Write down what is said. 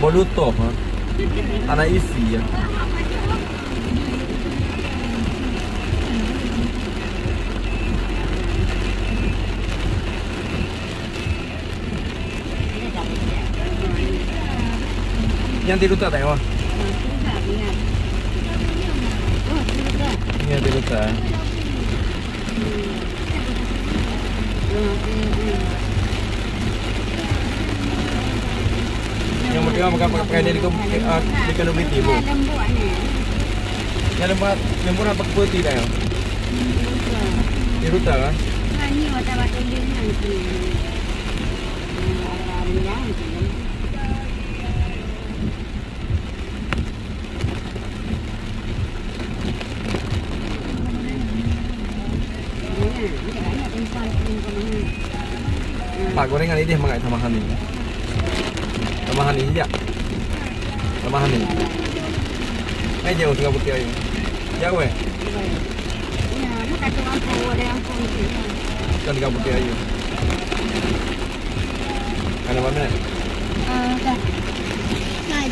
Bolu toh, tak ada isi ya. Ini yang tidur tak. Yang mereka makan pakai pakai dia di kau di kau beli tibu. Yang lembut lembut apa putih dah. Tidur tak kan? Ha ni mata batu Pak gorengan ini dia mangai tambahan ni. Tambahan ni ya. Tambahan ni. Eh jauh tinggal putih ayu. Jauh eh. Kan tinggal putih ayu. Ada mana? Ah, dah.